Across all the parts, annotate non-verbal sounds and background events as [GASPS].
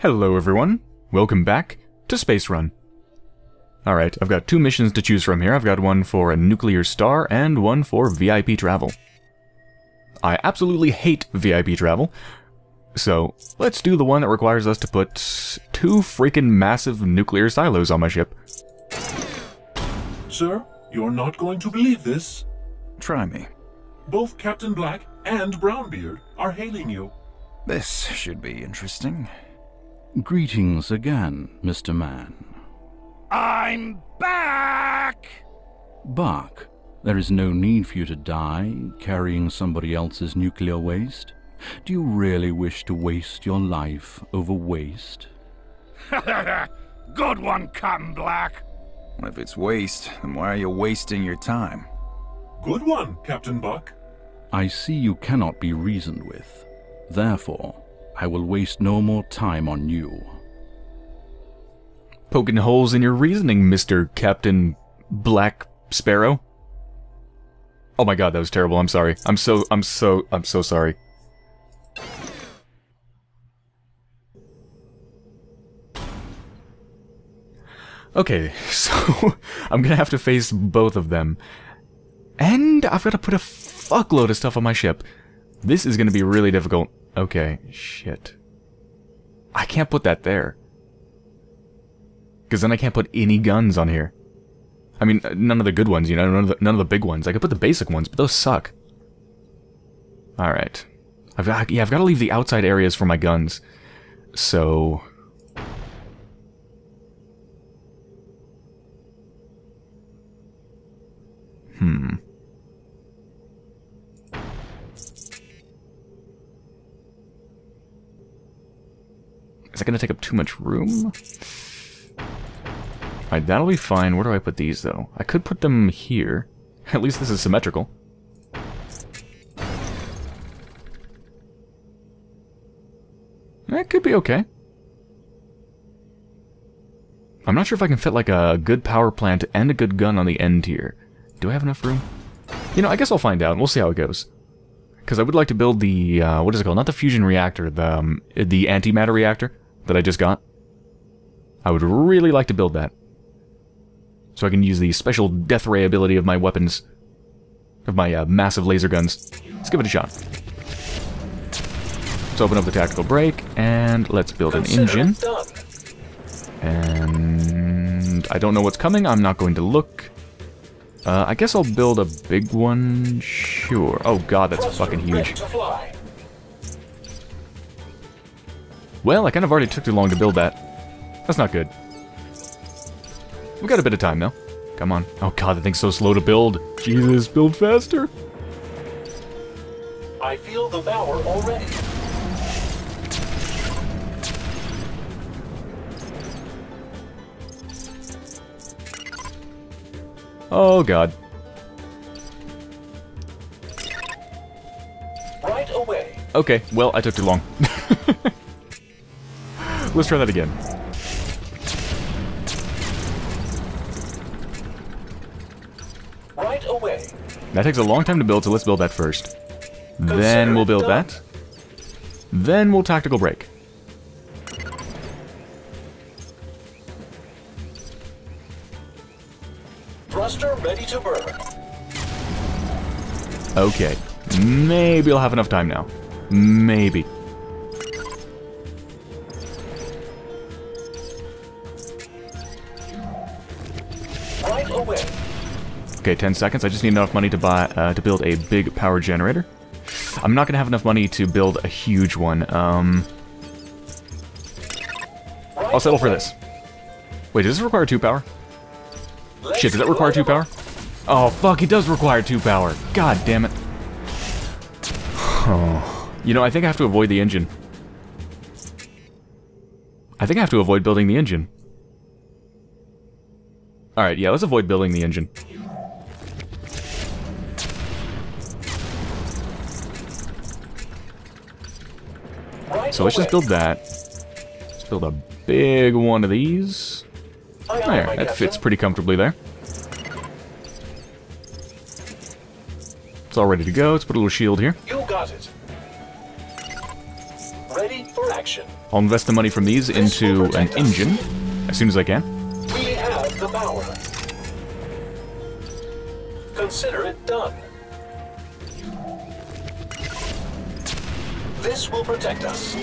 Hello everyone, welcome back to Space Run. Alright, I've got two missions to choose from here. I've got one for a nuclear star and one for VIP travel. I absolutely hate VIP travel, so let's do the one that requires us to put two freaking massive nuclear silos on my ship. Sir, you're not going to believe this. Try me. Both Captain Black and Brownbeard are hailing you. This should be interesting. Greetings again, Mr. Man. I'm back! Buck, there is no need for you to die carrying somebody else's nuclear waste. Do you really wish to waste your life over waste? [LAUGHS] Good one, Captain Black. If it's waste, then why are you wasting your time? Good one, Captain Buck. I see you cannot be reasoned with. Therefore, I will waste no more time on you. Poking holes in your reasoning, Mr. Captain Black Sparrow. Oh my god, that was terrible. I'm sorry. I'm so, I'm so, I'm so sorry. Okay, [LAUGHS] so I'm gonna have to face both of them. And I've got to put a fuckload of stuff on my ship. This is gonna be really difficult. Okay, shit. I can't put that there. Because then I can't put any guns on here. I mean, none of the good ones, you know, none of the, none of the big ones. I could put the basic ones, but those suck. Alright. I've got, yeah, I've got to leave the outside areas for my guns. So... Hmm. Is that going to take up too much room? Alright, that'll be fine. Where do I put these, though? I could put them here. [LAUGHS] At least this is symmetrical. That could be okay. I'm not sure if I can fit like a good power plant and a good gun on the end here. Do I have enough room? You know, I guess I'll find out. We'll see how it goes. Because I would like to build the, uh, what is it called? Not the fusion reactor, the, um, the antimatter reactor that I just got. I would really like to build that. So I can use the special death ray ability of my weapons. Of my uh, massive laser guns. Let's give it a shot. Let's open up the tactical break, and let's build an engine. And I don't know what's coming, I'm not going to look. Uh, I guess I'll build a big one, sure. Oh god, that's fucking huge. Well, I kind of already took too long to build that. That's not good. We've got a bit of time, though. Come on. Oh god, the thing's so slow to build. Jesus, build faster. I feel the power already. Oh god. Right away. Okay, well, I took too long. [LAUGHS] Let's try that again. Right away. That takes a long time to build, so let's build that first. Then we'll build done. that. Then we'll tactical break. Thruster ready to burn. Okay. Maybe I'll have enough time now. Maybe. Away. Okay, 10 seconds. I just need enough money to buy uh, to build a big power generator. I'm not gonna have enough money to build a huge one. Um, I'll settle for this. Wait, does this require two power? Shit, does that require two power? Oh, fuck, it does require two power. God damn it. Oh. [SIGHS] You know, I think I have to avoid the engine. I think I have to avoid building the engine. Alright, yeah, let's avoid building the engine. So let's just build that. Let's build a big one of these. There, that fits pretty comfortably there. It's all ready to go. Let's put a little shield here. You got it. Ready for action. I'll invest the money from these into an engine as soon as I can. Done. This will protect us.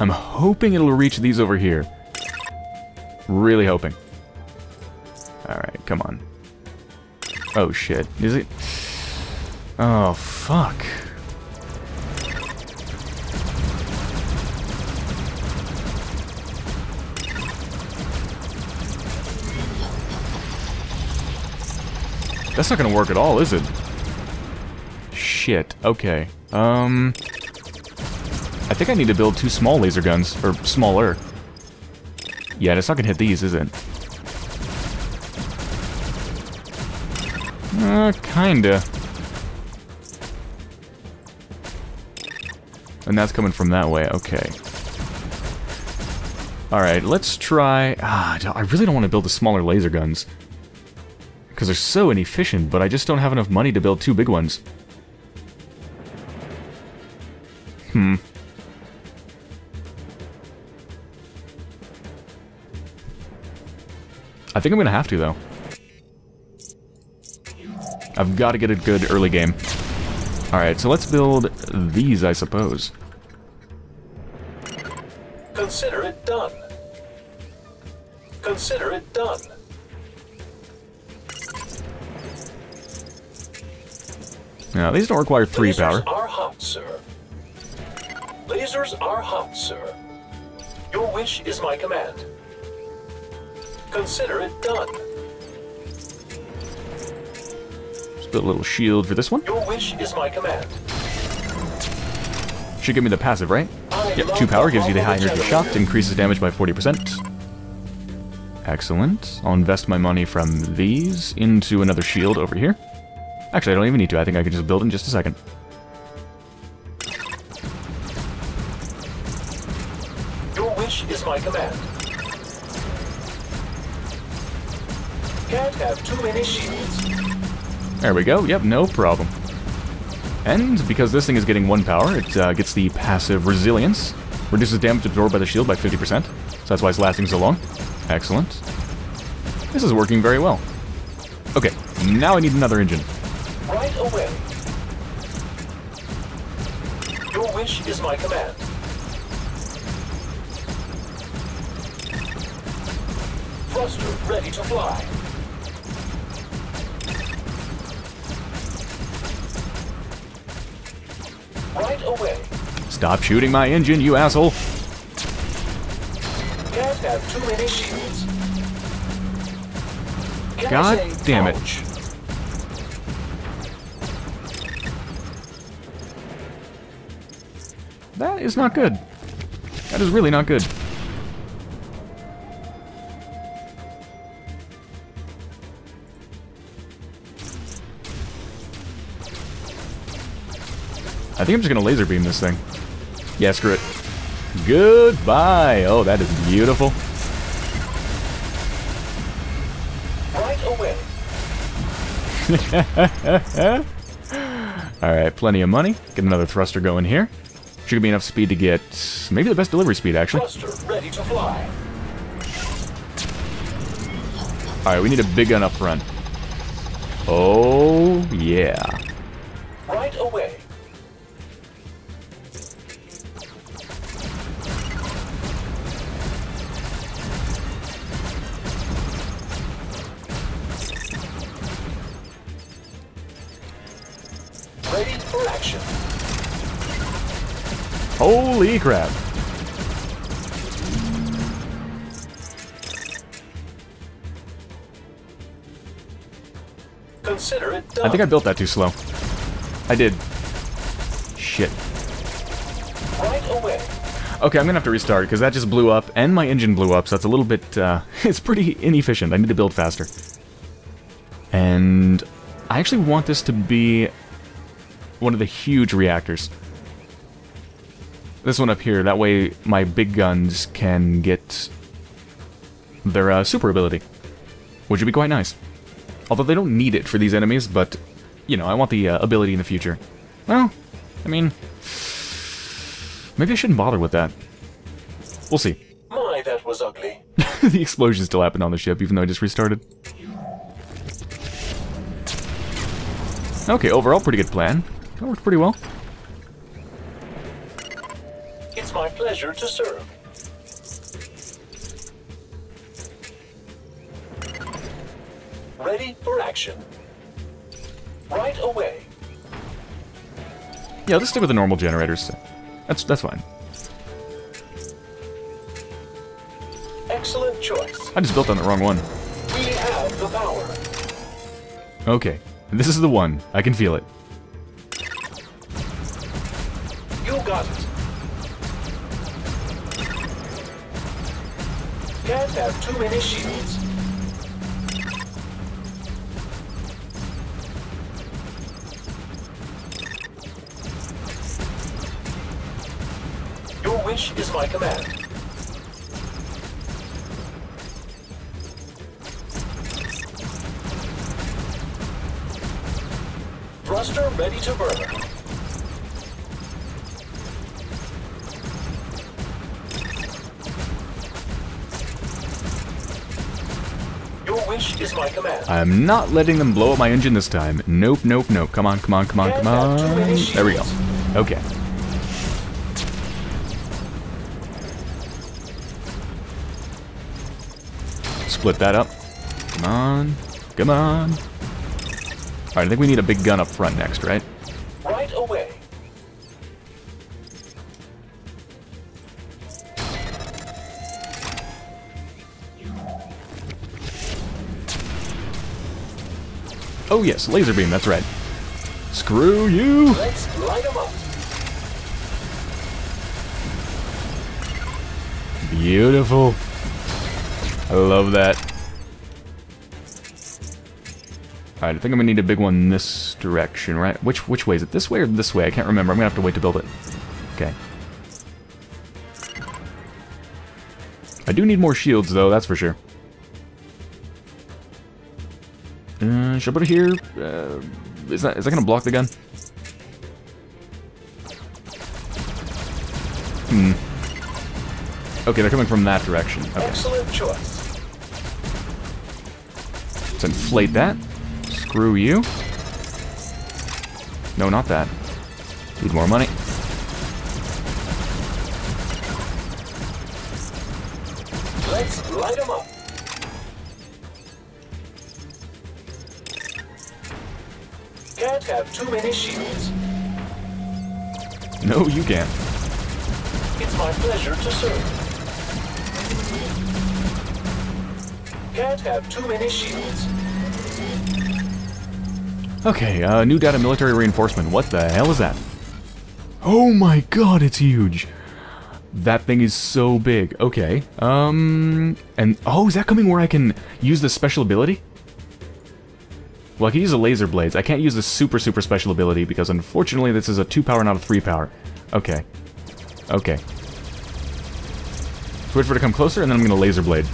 I'm hoping it'll reach these over here. Really hoping. Alright, come on. Oh shit. Is it? Oh, fuck. That's not gonna work at all, is it? Shit. Okay. Um... I think I need to build two small laser guns, or smaller. Yeah, it's not gonna hit these, is it? Uh, kinda. And that's coming from that way, okay. Alright, let's try... Ah, I really don't want to build the smaller laser guns. Because they're so inefficient, but I just don't have enough money to build two big ones. Hmm. I think I'm gonna have to, though. I've got to get a good early game. Alright, so let's build these, I suppose. Consider it done. Consider it done. Now, these don't require three power. Lasers are hot, sir. Lasers are hot, sir. Your wish is my command. Consider it done. Let's build a little shield for this one. Your wish is my command. Should give me the passive, right? Yep, 2 power gives you the high energy shock, increases damage by 40%. Excellent. I'll invest my money from these into another shield over here. Actually, I don't even need to. I think I can just build in just a second. Your wish is my command. Can't have too many shields. There we go. Yep, no problem. And because this thing is getting 1 power, it uh, gets the passive resilience. Reduces damage absorbed by the shield by 50%. So that's why it's lasting so long. Excellent. This is working very well. Okay, now I need another engine. Away. Your wish is my command. Thruster ready to fly. Right away. Stop shooting my engine, you asshole! Can't have too many shields. God damn it. ouch? That is not good. That is really not good. I think I'm just gonna laser beam this thing. Yeah, screw it. Goodbye! Oh, that is beautiful. [LAUGHS] Right away. Alright, plenty of money. Get another thruster going here. Should be enough speed to get maybe the best delivery speed, actually. Thruster ready to fly. Alright, we need a big gun up front. Oh, yeah. Consider it done. I think I built that too slow. I did. Shit. Right away. Okay, I'm gonna have to restart, because that just blew up, and my engine blew up, so that's a little bit, uh, [LAUGHS] it's pretty inefficient. I need to build faster. And I actually want this to be one of the huge reactors. This one up here, that way my big guns can get their uh, super ability. Which would be quite nice. Although they don't need it for these enemies, but you know, I want the uh, ability in the future. Well, I mean, maybe I shouldn't bother with that. We'll see. My, that was ugly. [LAUGHS] the explosion still happened on the ship, even though I just restarted. Okay, overall, pretty good plan. That worked pretty well. It's my pleasure to serve. Ready for action. Right away. Yeah, let's stick with the normal generators. That's that's fine. Excellent choice. I just built on the wrong one. We have the power. Okay, this is the one. I can feel it. You got it. Can't have too many shields. Wish is my command. Thruster ready to burn. Your wish is my command. I'm not letting them blow up my engine this time. Nope, nope, nope. Come on, come on, come on, come on. There we go. Okay. Split that up. Come on. Come on. Alright, I think we need a big gun up front next, right? Right away. Oh yes, laser beam, that's right. Screw you! Let's light them up. Beautiful. I love that. Alright, I think I'm gonna need a big one this direction, right? Which which way is it? This way or this way? I can't remember. I'm gonna have to wait to build it. Okay. I do need more shields, though, that's for sure. Uh, should I put it here? Uh, is that is that gonna block the gun? Hmm. Okay, they're coming from that direction. Okay, Excellent choice. Let's inflate that. Screw you. No, not that. Need more money. Let's light them up. Can't have too many shields. No, you can't. It's my pleasure to serve. Can't have too many shields. Okay, uh, new data military reinforcement. What the hell is that? Oh my god, it's huge. That thing is so big. Okay, um... And, oh, is that coming where I can use the special ability? Well, I can use the laser blades. I can't use the super, super special ability because unfortunately this is a 2 power, not a 3 power. Okay. Okay. So wait for it to come closer and then I'm gonna laser blade.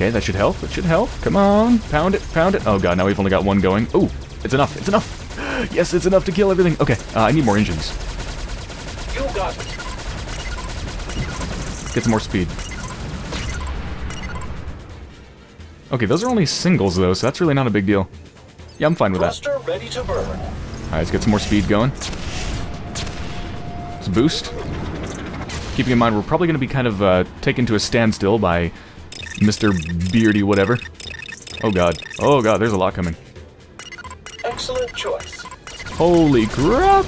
Okay, that should help. That should help. Come on. Pound it. Pound it. Oh god, now we've only got one going. Oh, it's enough. It's enough. [GASPS] Yes, it's enough to kill everything. Okay, uh, I need more engines. You got it. Get some more speed. Okay, those are only singles though, so that's really not a big deal. Yeah, I'm fine with that. Thruster ready to burn. Alright, let's get some more speed going. Let's boost. Keeping in mind, we're probably going to be kind of uh, taken to a standstill by Mr. Beardy whatever. Oh god. Oh god, there's a lot coming. Excellent choice. Holy crap!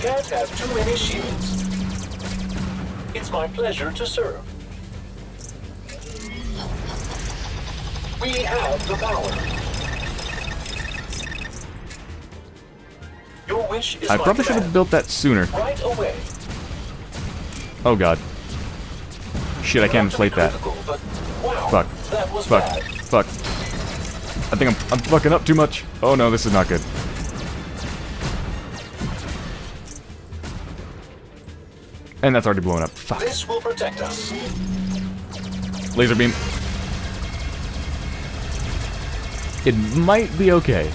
Can't have too many shields. It's my pleasure to serve. We have the power. Your wish is I probably should have built that sooner. Right away. Oh god. Shit, I can't Not to be inflate that. critical, but wow, Fuck. Fuck. Fuck. I think I'm, I'm fucking up too much. Oh no, this is not good. And that's already blown up. Fuck. This will protect us. Laser beam. It might be okay.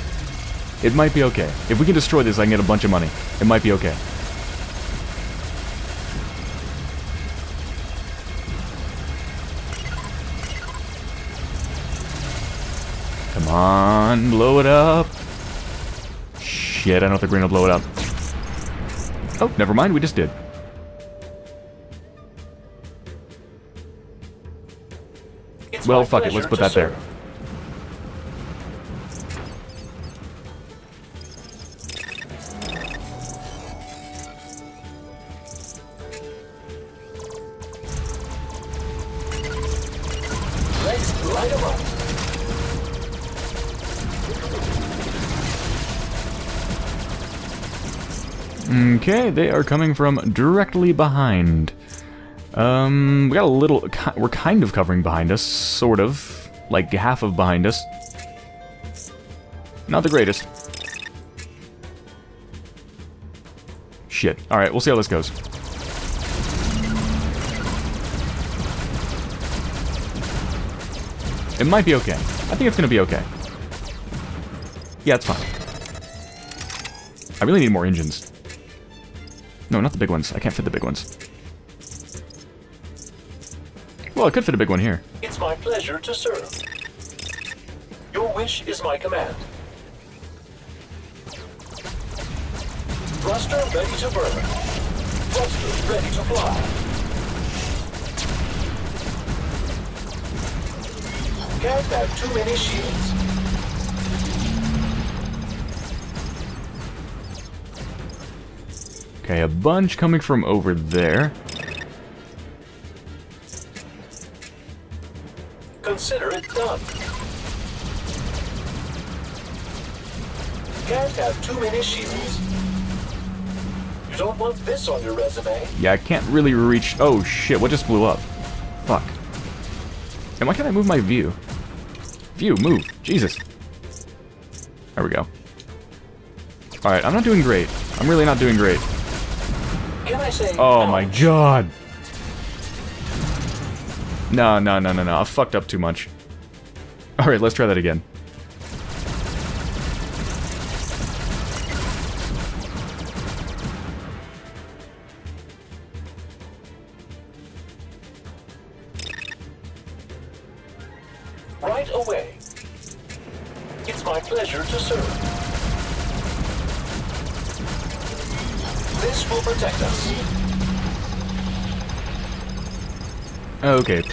It might be okay. If we can destroy this, I can get a bunch of money. It might be okay. On, blow it up. Shit, I don't think we're gonna blow it up. Oh, never mind, we just did. It's Well, fuck it, let's put that there. serve. They are coming from directly behind. Um, we got a little. We're kind of covering behind us, sort of, like half of behind us. Not the greatest. Shit. All right, we'll see how this goes. It might be okay. I think it's gonna be okay. Yeah, it's fine. I really need more engines. No, not the big ones. I can't fit the big ones. Well, I could fit a big one here. It's my pleasure to serve. Your wish is my command. Thruster ready to burn. Thruster ready to fly. Can't have too many shields. Okay, a bunch coming from over there. Consider it done. Can't have too many shields. You don't want this on your resume. Yeah, I can't really reach... Oh, shit, what just blew up? Fuck. And why can't I move my view? View, move. Jesus. There we go. Alright, I'm not doing great. I'm really not doing great. Oh my god. No, no, no, no, no. I fucked up too much. Alright, let's try that again.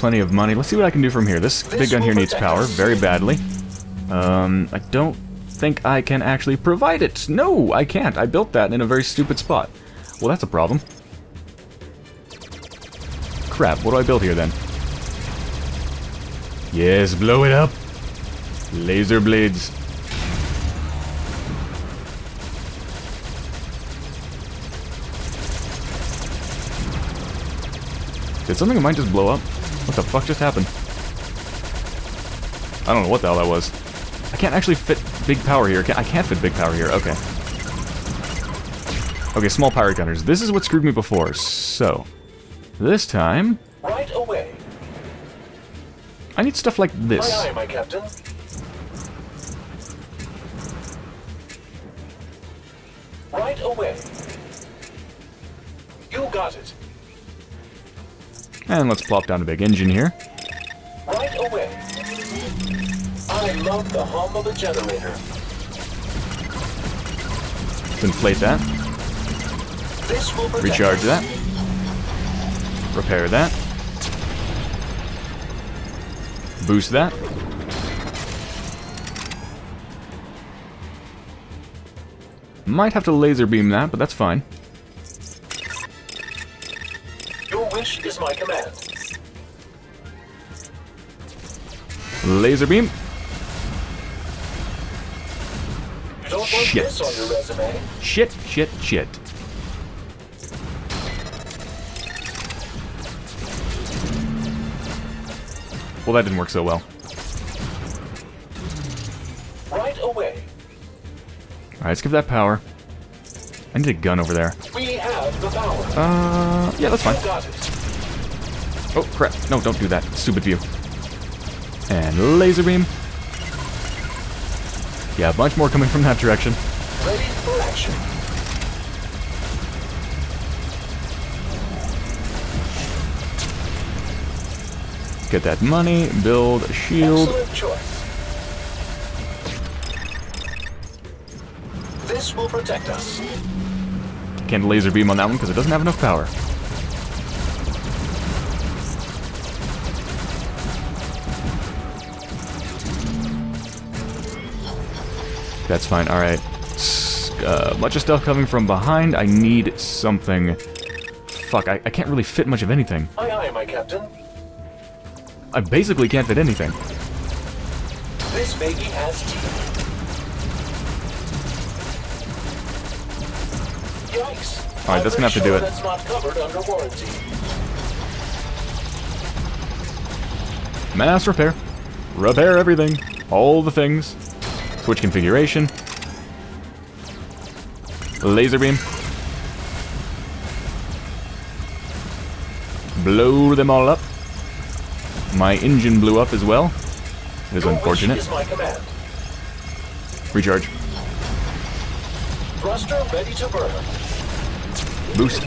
Plenty of money. Let's see what I can do from here. This big gun here needs power very badly. Um, I don't think I can actually provide it. No, I can't. I built that in a very stupid spot. Well, that's a problem. Crap, what do I build here then? Yes, blow it up. Laser blades. Did something of mine just blow up? What the fuck just happened? I don't know what the hell that was. I can't actually fit big power here. I can't fit big power here. Okay. Okay, small pirate gunners. This is what screwed me before. So, this time, Right away. I need stuff like Aye, this. aye, my captain. Right away. You got it. And let's plop down a big engine here. Right away. I love the hum of a generator. Inflate that. This will Recharge that. Repair that. Boost that. Might have to laser beam that, but that's fine. Laser beam. Shit. this on your resume. Shit, shit, shit. Well, that didn't work so well. Right away. Alright, let's give that power. I need a gun over there. We have the power. Uh, yeah, that's fine. You got it. Oh, crap. No, don't do that. Stupid view. And laser beam. Yeah, a bunch more coming from that direction. Ready for action. Get that money, build a shield. Excellent choice. This will protect us. Can't laser beam on that one because it doesn't have enough power. That's fine, alright. A uh, bunch of stuff coming from behind. I need something. Fuck, I, I can't really fit much of anything. Aye, aye, my captain. I basically can't fit anything. This baby has teeth. Yikes. All right, that's gonna have to do it. That's not covered under warranty. Mass repair. Repair everything. All the things. Switch configuration. Laser beam. Blow them all up. My engine blew up as well. It is Your unfortunate. is. Recharge. Thruster ready to burn. Boost.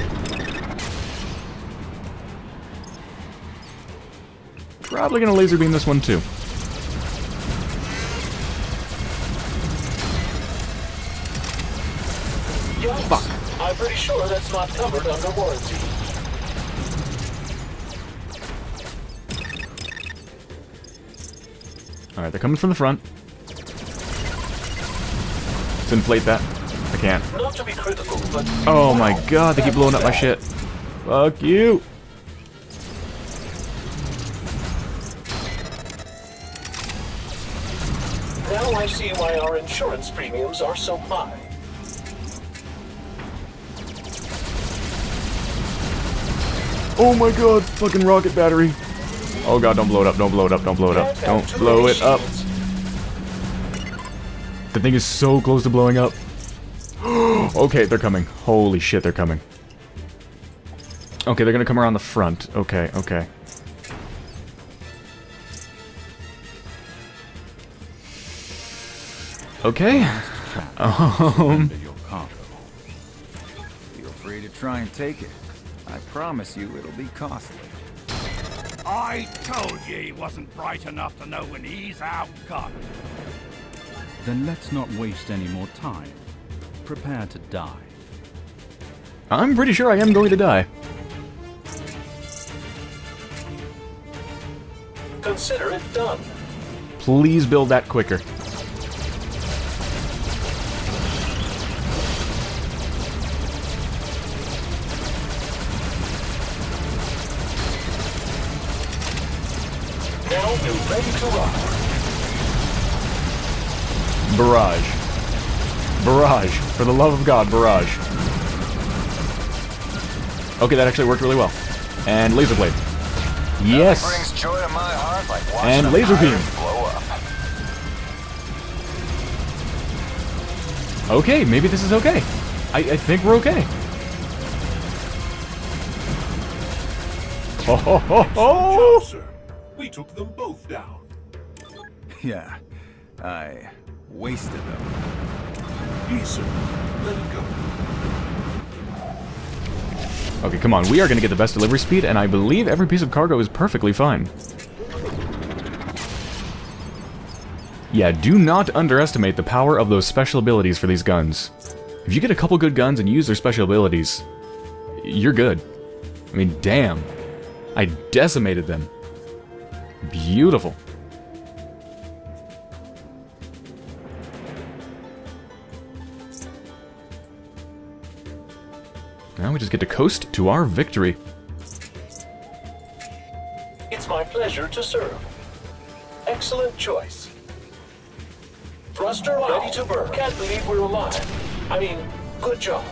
Probably gonna laser beam this one too. Yikes. Fuck. I'm pretty sure that's not covered under warranty. Alright, they're coming from the front. Let's inflate that. I can't. Not to be critical, but Oh my god, they keep blowing up my shit. Fuck you. now I see why our insurance premiums are so high. Oh my god, fucking rocket battery. Oh god, don't blow it up, don't blow it up, don't blow it up. Don't blow it up. The thing is so close to blowing up. [GASPS] okay, they're coming. Holy shit, they're coming. Okay, they're gonna come around the front. Okay, okay. Okay. Um, Under your cargo. Feel free to try and take it. I promise you it'll be costly. I told you he wasn't bright enough to know when he's outgunned. Then let's not waste any more time. Prepare to die. I'm pretty sure I am going to die. Consider it done. Please build that quicker. Barrage. Barrage. For the love of God, barrage. Okay, that actually worked really well. And laser blade. Yes. Heart like And laser beam. Okay, maybe this is okay. I, I think we're okay. Ho ho ho ho! sir. We took them both down. Yeah, I wasted them. Please. Let it go. Okay, come on. We are going to get the best delivery speed, and I believe every piece of cargo is perfectly fine. Yeah, do not underestimate the power of those special abilities for these guns. If you get a couple good guns and use their special abilities, you're good. I mean, damn. I decimated them. Beautiful. We just get to coast to our victory. It's my pleasure to serve. Excellent choice. Thruster ready to burn. Can't believe we're alive. I mean, good job.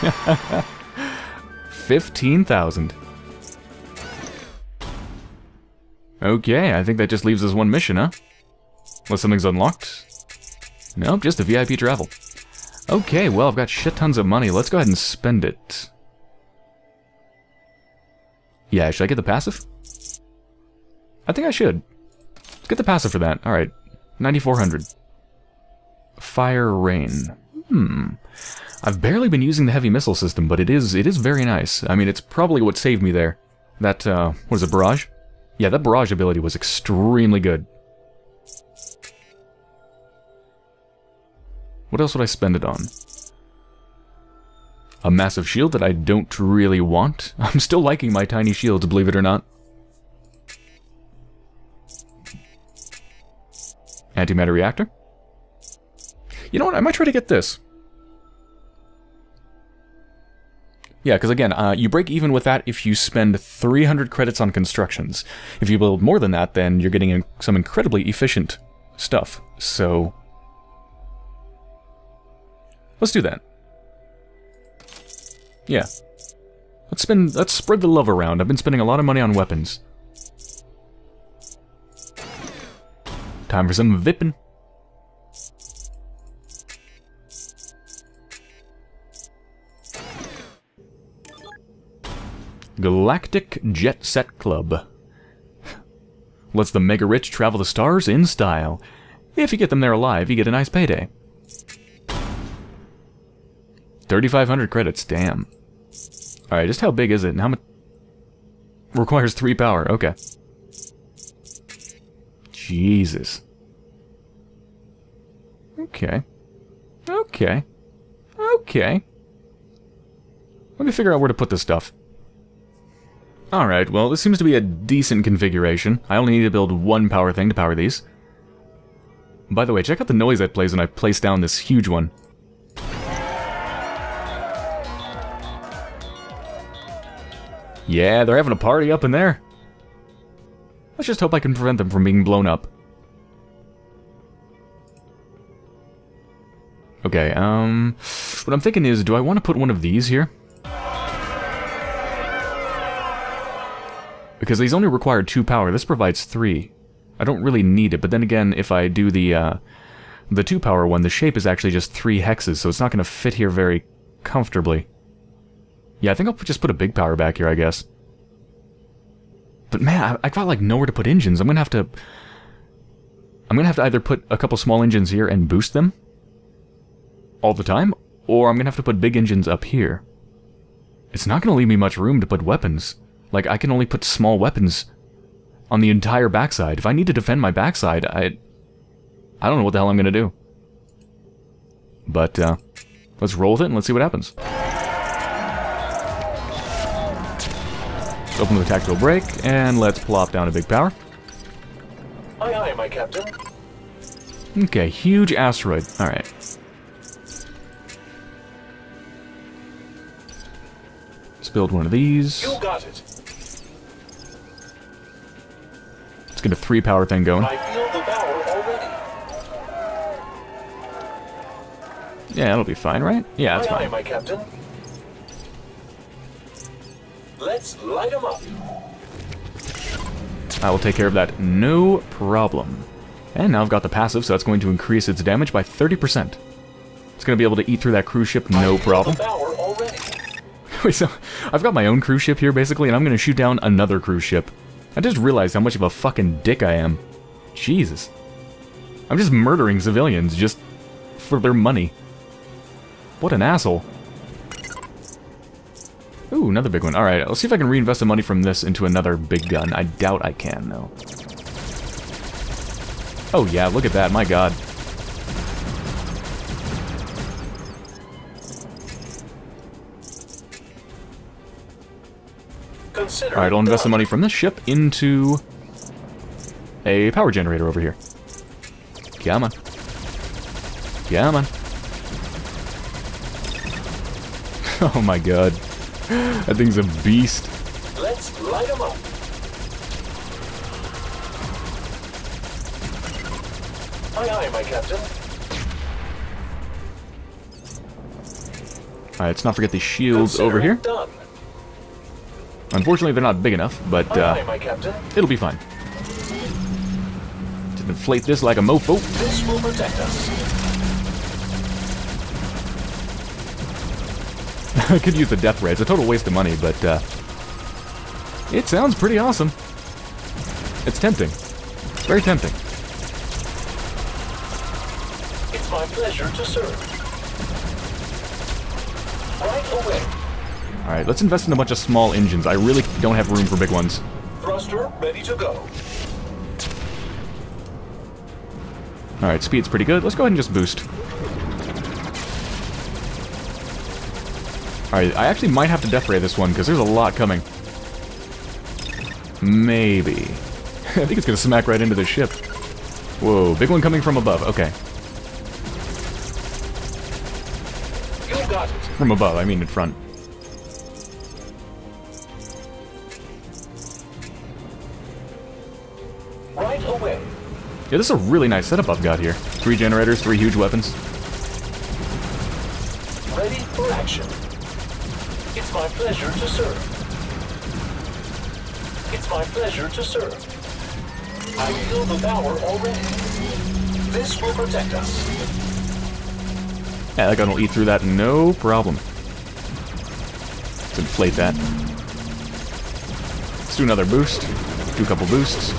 [LAUGHS] Fifteen thousand. Okay, I think that just leaves us one mission, huh? Unless something's unlocked. Nope, just a VIP travel. Okay, well, I've got shit tons of money. Let's go ahead and spend it. Yeah, should I get the passive? I think I should. Let's get the passive for that. Alright. 9400. Fire Rain. Hmm. I've barely been using the heavy missile system, but it is it is very nice. I mean, it's probably what saved me there. That, uh, what is it, Barrage? Yeah, that Barrage ability was extremely good. What else would I spend it on? A massive shield that I don't really want. [LAUGHS] I'm still liking my tiny shields, believe it or not. Antimatter reactor. You know what? I might try to get this. Yeah, because again, uh, you break even with that if you spend 300 credits on constructions. If you build more than that, then you're getting in some incredibly efficient stuff. So, let's do that. Yeah. Let's spend. Let's spread the love around. I've been spending a lot of money on weapons. Time for some vippin'. Galactic Jet Set Club. Lets the mega rich travel the stars in style. If you get them there alive, you get a nice payday. 3,500 credits, damn. Alright, just how big is it and how much... Requires 3 power, okay. Jesus. Okay. Okay. Okay. Let me figure out where to put this stuff. Alright, well, this seems to be a decent configuration. I only need to build one power thing to power these. By the way, check out the noise that plays when I place down this huge one. Yeah, they're having a party up in there. Let's just hope I can prevent them from being blown up. Okay, um... What I'm thinking is, do I want to put one of these here? Because these only require two power. This provides three. I don't really need it, but then again, if I do the, uh, the two power one, the shape is actually just three hexes, so it's not going to fit here very comfortably. Yeah, I think I'll just put a big power back here, I guess. But man, I, I got like nowhere to put engines. I'm gonna have to... I'm gonna have to either put a couple small engines here and boost them all the time, or I'm gonna have to put big engines up here. It's not gonna leave me much room to put weapons. Like, I can only put small weapons on the entire backside. If I need to defend my backside, I... I don't know what the hell I'm gonna do. But, uh, let's roll with it and let's see what happens. Let's open the tactical break, and let's plop down a big power. Aye, aye, my captain. Okay, huge asteroid. Alright. Let's build one of these. You got it. Let's get a three power thing going. I feel the power already. Yeah, that'll be fine, right? Yeah, that's fine. my captain. Let's light them up. I will take care of that, no problem. And now I've got the passive, so that's going to increase its damage by 30%. It's going to be able to eat through that cruise ship, no problem. The power already. [LAUGHS] Wait, so I've got my own cruise ship here, basically, and I'm going to shoot down another cruise ship. I just realized how much of a fucking dick I am. Jesus. I'm just murdering civilians just for their money. What an asshole. Ooh, another big one. Alright, let's see if I can reinvest the money from this into another big gun. I doubt I can, though. Oh yeah, look at that, my god. Consider Alright, I'll invest the money from this ship into a power generator over here. Come on. Come on. Oh my god. [LAUGHS] That thing's a beast. Let's light them up. Aye, aye, my captain. Alright, let's not forget the shields Consider over here. Done. Unfortunately, they're not big enough, but uh, it'll be fine. To inflate this like a mofo. This will protect us. [LAUGHS] I could use the death ray. It's a total waste of money, but uh, it sounds pretty awesome. It's tempting. It's very tempting. It's my pleasure to serve. Right away. Alright, let's invest in a bunch of small engines. I really don't have room for big ones. Thruster ready to go. Alright, speed's pretty good. Let's go ahead and just boost. Alright, I actually might have to death ray this one, because there's a lot coming. Maybe. [LAUGHS] I think it's going to smack right into the ship. Whoa, big one coming from above. Okay. You got it. From above, I mean in front. Yeah, this is a really nice setup I've got here. Three generators, three huge weapons. Ready for action. It's my pleasure to serve. It's my pleasure to serve. I feel the power already. This will protect us. Yeah, that gun will eat through that no problem. Let's inflate that. Let's do another boost. Do a couple boosts.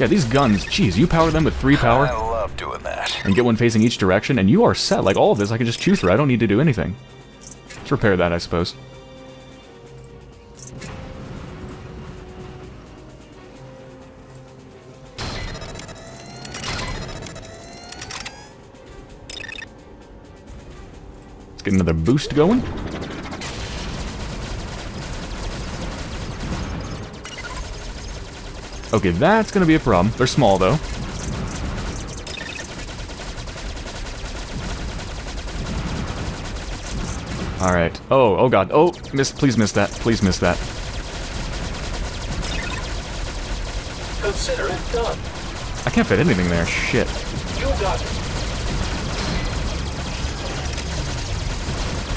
Yeah, these guns, geez, you power them with three I power love doing that. and get one facing each direction, and you are set. Like, all of this I can just chew through. I don't need to do anything. Let's repair that, I suppose. Let's get another boost going. Okay, that's gonna be a problem. They're small, though. Alright. Oh, oh god. Oh, miss, please miss that. Please miss that. Consider it done. I can't fit anything there. Shit. You got it.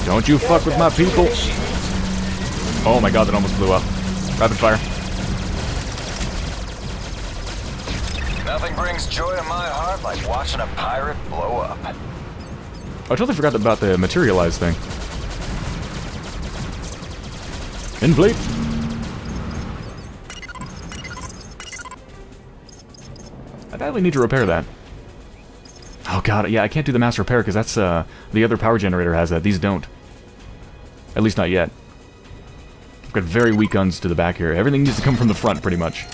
Don't you fuck with my people. Oh my god, that almost blew up. Rapid fire. Brings joy to my heart like watching a pirate blow up. I totally forgot about the materialize thing. Inflate. I badly need to repair that. Oh god, yeah, I can't do the mass repair because that's, uh, the other power generator has that. These don't. At least not yet. I've got very weak guns to the back here. Everything needs to come from the front, pretty much.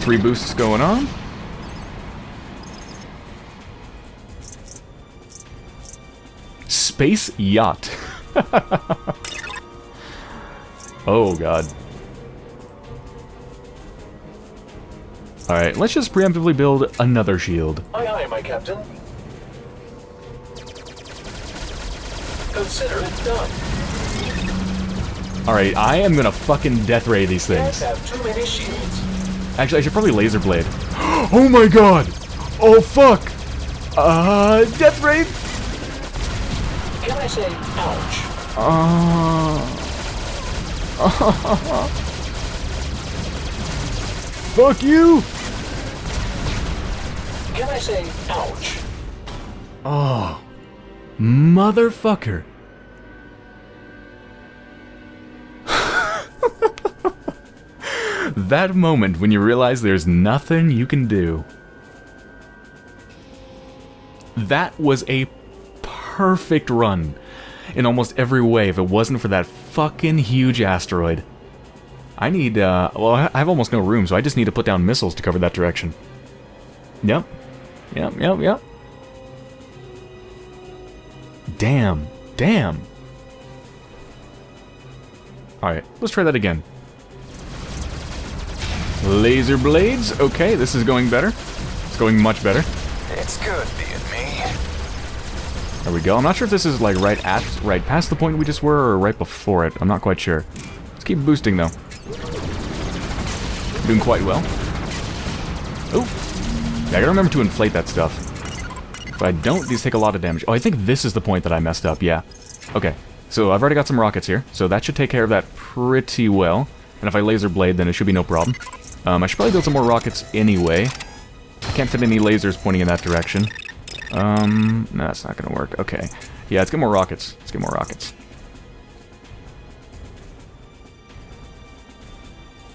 Three boosts going on. Space yacht. [LAUGHS] oh god. Alright, let's just preemptively build another shield. Aye, aye, my captain. Consider it done. Alright, I am gonna fucking death ray these things. Actually, I should probably laser blade. [GASPS] oh my god! Oh fuck! Uh, death ray? Can I say ouch? Uh... [LAUGHS] Fuck you! Can I say ouch? Oh. Motherfucker. That moment when you realize there's nothing you can do. That was a perfect run in almost every way if it wasn't for that fucking huge asteroid. I need, uh, well, I have almost no room, so I just need to put down missiles to cover that direction. Yep. Yep, yep, yep. Damn. Damn. Alright, let's try that again. Laser blades. Okay, this is going better. It's going much better. It's good being me. There we go. I'm not sure if this is like right at, right past the point we just were or right before it. I'm not quite sure. Let's keep boosting though. Doing quite well. Oh. Yeah, I gotta remember to inflate that stuff. If I don't, these take a lot of damage. Oh, I think this is the point that I messed up. Yeah. Okay. So I've already got some rockets here, so that should take care of that pretty well. And if I laser blade, then it should be no problem. Um, I should probably build some more rockets anyway. I can't fit any lasers pointing in that direction. Um, no, that's not gonna work. Okay. Yeah, let's get more rockets. Let's get more rockets.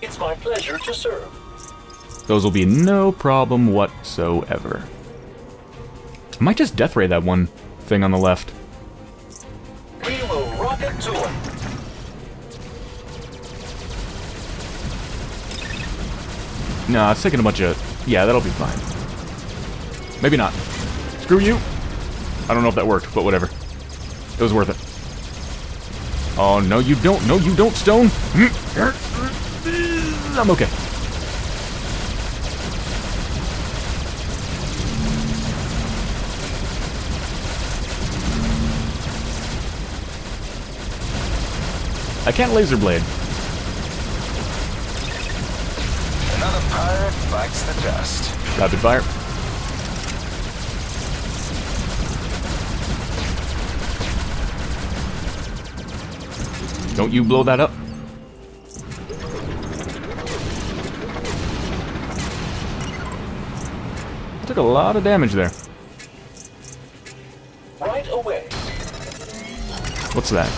It's my pleasure to serve. Those will be no problem whatsoever. I might just death ray that one thing on the left. No, it's taking a bunch of... Yeah, that'll be fine. Maybe not. Screw you! I don't know if that worked, but whatever. It was worth it. Oh, no you don't. No you don't, Stone! Mm. I'm okay. I can't laser blade. Pirate the dust. Rapid fire. Don't you blow that up. I took a lot of damage there. Right away. What's that?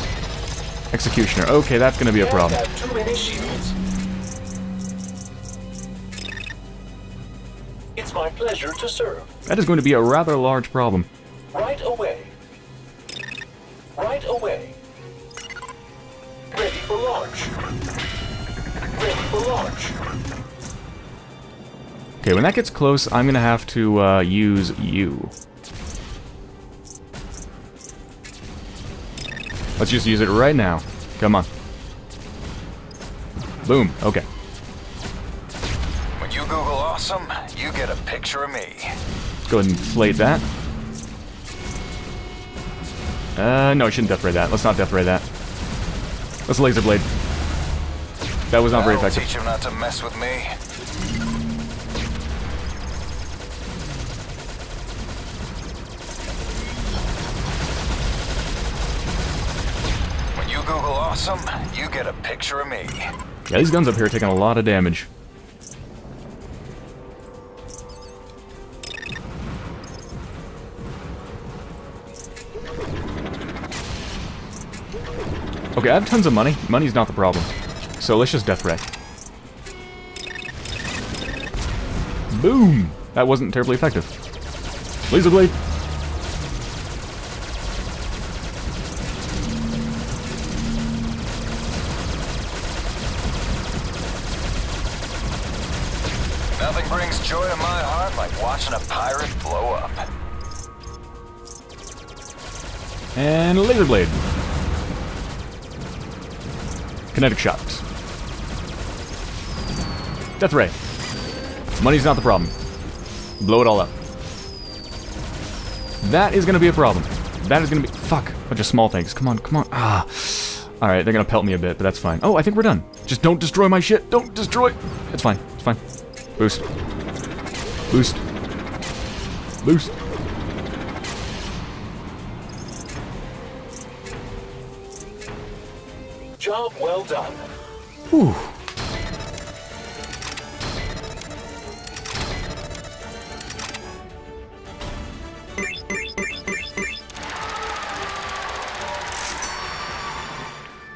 Executioner. Okay, that's gonna be a problem. many shields. My pleasure to serve. That is going to be a rather large problem. Right away. Right away. Ready for launch. Ready for launch. Okay, when that gets close, I'm gonna have to uh, use you. Let's just use it right now. Come on. Boom. Okay. Picture of me. Let's go ahead and inflate that. Uh, no, I shouldn't death ray that. Let's not death ray that. Let's laser blade. That was not very effective. teach him not to mess with me. When you Google awesome, you get a picture of me. Yeah, these guns up here are taking a lot of damage. Okay, I have tons of money. Money's not the problem. So let's just death ray. Boom! That wasn't terribly effective. Laser blade. Nothing brings joy to my heart like watching a pirate blow up. And laser blade. Kinetic shots. Death ray. Money's not the problem. Blow it all up. That is gonna be a problem. That is gonna be fuck. Bunch of small things. Come on, come on. Ah. All right, they're gonna pelt me a bit, but that's fine. Oh, I think we're done. Just don't destroy my shit. Don't destroy. It's fine. It's fine. Boost. Boost. Boost. Well done. Whew.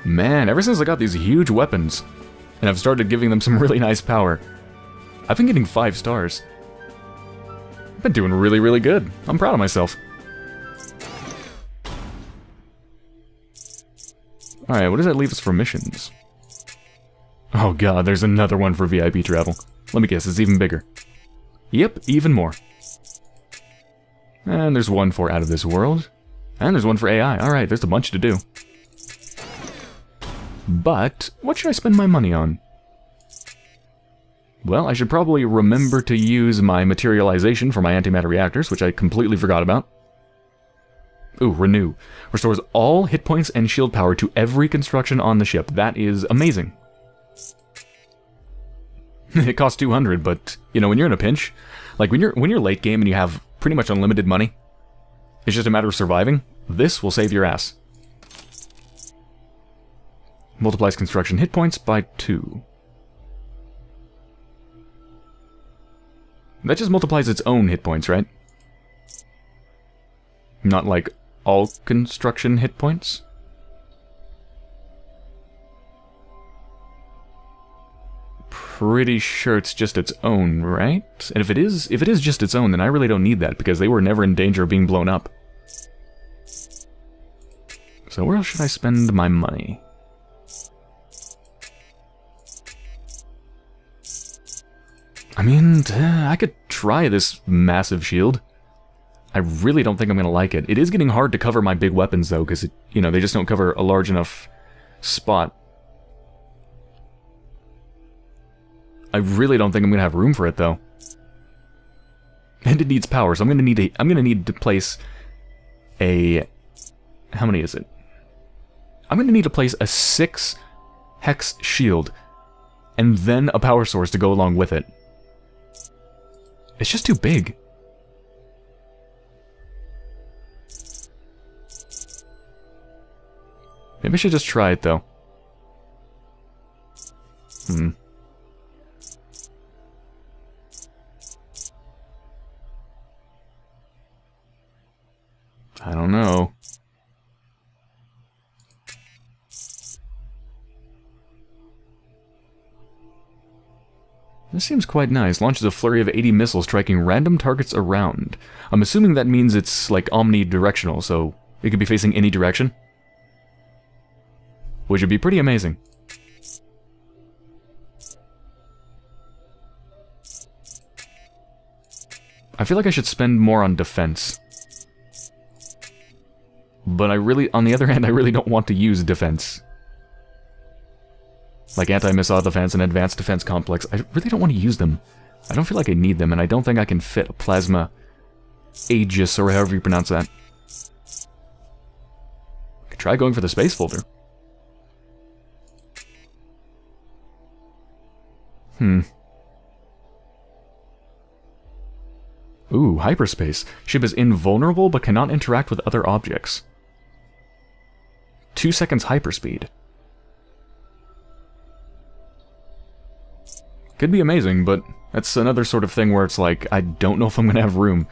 Man, ever since I got these huge weapons, and I've started giving them some [LAUGHS] really nice power, I've been getting five stars. I've been doing really, really good. I'm proud of myself. Alright, what does that leave us for missions? Oh god, there's another one for VIP travel. Let me guess, it's even bigger. Yep, even more. And there's one for Out of This World. And there's one for AI. Alright, there's a bunch to do. But, what should I spend my money on? Well, I should probably remember to use my materialization for my antimatter reactors, which I completely forgot about. Ooh, renew. Restores all hit points and shield power to every construction on the ship. That is amazing. [LAUGHS] it costs 200, but you know, when you're in a pinch, like when you're when you're late game and you have pretty much unlimited money, it's just a matter of surviving. This will save your ass. Multiplies construction hit points by 2. That just multiplies its own hit points, right? Not like all construction hit points? Pretty sure it's just its own, right? And if it is, if it is just its own, then I really don't need that because they were never in danger of being blown up. So where else should I spend my money? I mean, uh, I could try this massive shield. I really don't think I'm going to like it. It is getting hard to cover my big weapons, though, because, you know, they just don't cover a large enough spot. I really don't think I'm going to have room for it, though. And it needs power, so I'm going to need a, I'm going to need to place a... How many is it? I'm going to need to place a 6 hex shield, and then a power source to go along with it. It's just too big. Maybe I should just try it, though. Hmm. I don't know. This seems quite nice. Launches a flurry of 80 missiles striking random targets around. I'm assuming that means it's like omnidirectional, so it could be facing any direction. Which would be pretty amazing. I feel like I should spend more on defense. But I really, on the other [LAUGHS] hand, I really don't want to use defense. Like anti-missile defense and advanced defense complex. I really don't want to use them. I don't feel like I need them, and I don't think I can fit a plasma Aegis, or however you pronounce that. I could try going for the space folder. Hmm. Ooh, hyperspace. Ship is invulnerable but cannot interact with other objects. Two seconds hyperspeed. Could be amazing, but that's another sort of thing where it's like, I don't know if I'm going to have room.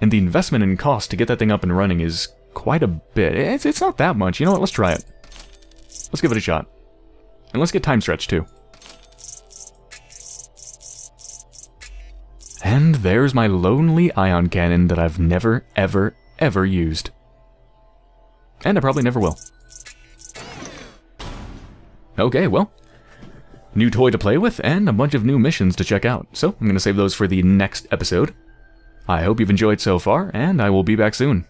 And the investment in cost to get that thing up and running is quite a bit. It's, it's not that much. You know what? Let's try it. Let's give it a shot. And let's get time stretch, too. And there's my lonely ion cannon that I've never, ever, ever used. And I probably never will. Okay, well, new toy to play with, and a bunch of new missions to check out. So I'm going to save those for the next episode. I hope you've enjoyed so far, and I will be back soon.